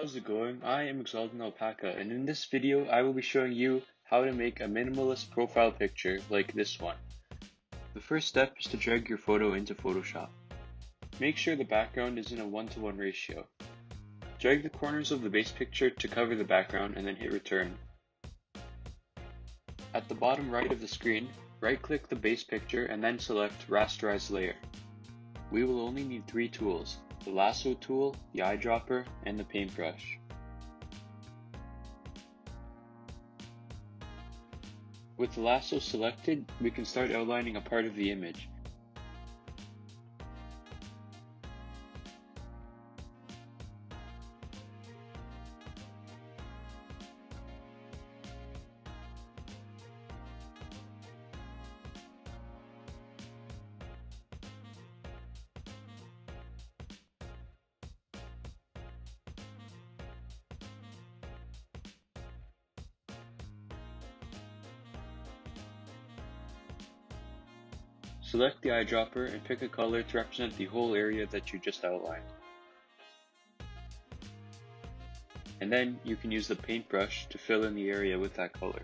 How's it going? I am Exultant Alpaca and in this video I will be showing you how to make a minimalist profile picture like this one. The first step is to drag your photo into Photoshop. Make sure the background is in a 1 to 1 ratio. Drag the corners of the base picture to cover the background and then hit return. At the bottom right of the screen, right click the base picture and then select rasterize layer. We will only need three tools, the lasso tool, the eyedropper, and the paintbrush. With the lasso selected, we can start outlining a part of the image. Select the eyedropper and pick a color to represent the whole area that you just outlined. And then you can use the paintbrush to fill in the area with that color.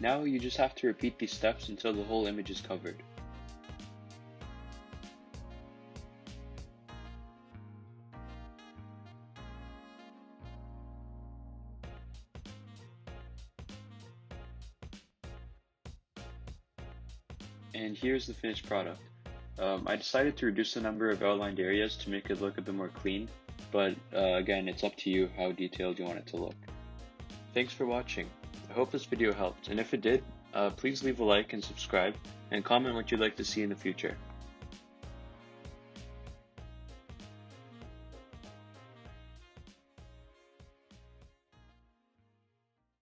Now you just have to repeat these steps until the whole image is covered. And here's the finished product. Um, I decided to reduce the number of outlined areas to make it look a bit more clean, but uh, again, it's up to you how detailed you want it to look. Thanks for watching. I hope this video helped, and if it did, uh, please leave a like and subscribe, and comment what you'd like to see in the future.